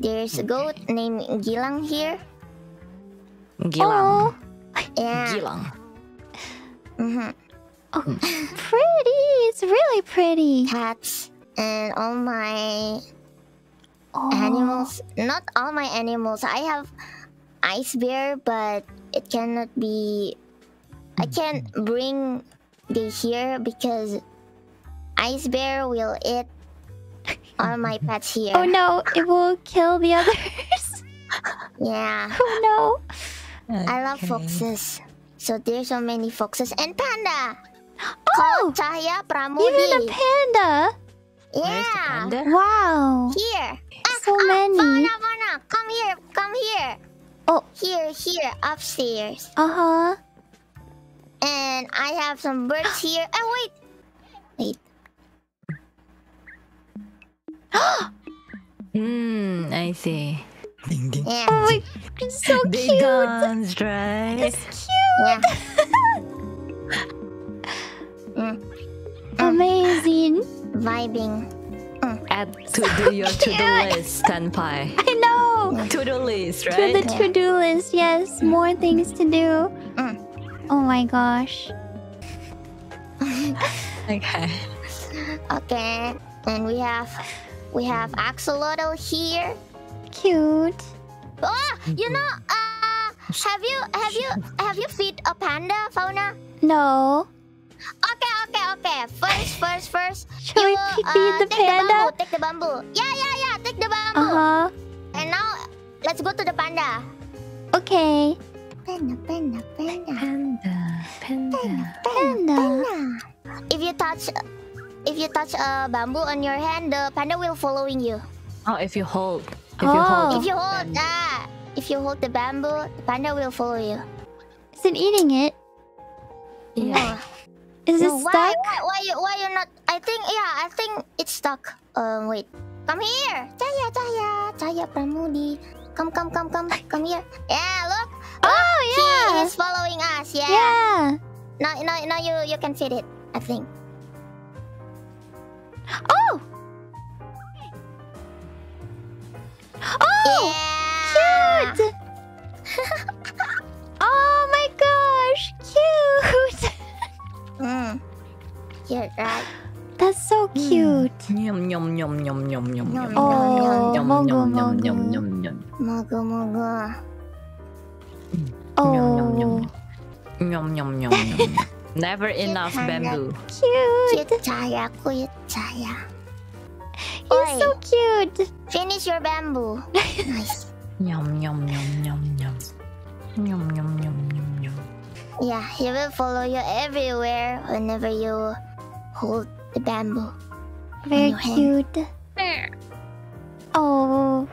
There's a goat named Gilang here. Gilang. Yeah. Gilang. hmm Oh, pretty. It's really pretty. Cats and all my Oh. animals. Not all my animals. I have ice bear, but it cannot be. I can't bring the here because ice bear will eat all my pets here. Oh no, it will kill the others. Yeah. oh no. I love foxes. So there's so many foxes and panda. Oh, Called Cahaya Pramudi. even a panda. yeah. The panda? Wow. Here. So many. Fauna, fauna, come here, come here. Oh. Here, here, upstairs. Uh huh. And I have some birds here. Oh wait, wait. Hmm, I see. Ding ding. Yeah, Oh my, it's so They cute. dance, right? It's cute. yeah. Mm, Amazing. vibing. Add to do your to-do list, Senpai. I know. To-do list, right? To the to-do list. Yes, more things to do. Mm. Oh my gosh. Okay. Okay, and we have we have axolotl here. Cute. Oh, you know, uh, have you have you have you feed a panda, Fauna? No. Okay, okay, okay. First, first, first. Shall we you, feed the take The bamboo, take the bamboo. Yeah, yeah, yeah. Take the bamboo. Uh huh. And now, let's go to the panda. Okay. Panda, panda, panda, Panda, panda. Panda. If you touch, if you touch a bamboo on your hand, the panda will following you. Oh, if you hold. If you Oh. hold. If you hold that, if you hold the bamboo, the panda will follow you. Is it eating it? Yeah. Is it No, why, stuck? why, why, you, why you not? I think, yeah, I think it's stuck. Um, wait. Come here, Cahaya, Cahaya, Cahaya Pramudi. Come, come, come, come, come here. Yeah, look. Oh He yeah. is following us. Yeah. Yeah. Now, now, now you, you can feed it. I think. Oh. Oh. Yeah. Cute. oh my gosh. Cute. Mm. Cute, right? That's so cute. Yum yum yum yum yum yum Yum, yum. Oh, Yum mogu yum yum yum yum yum. Mogu, mogu. Oh, Yum yum yum. Yum yum yum yum. Never enough bamboo. Cute. Cute You're so cute. Finish your bamboo. nice. Yum yum yum yum yum. Yum yum yum yum yum. Yeah, he will follow you everywhere whenever you hold the bamboo. Very cute. Oh.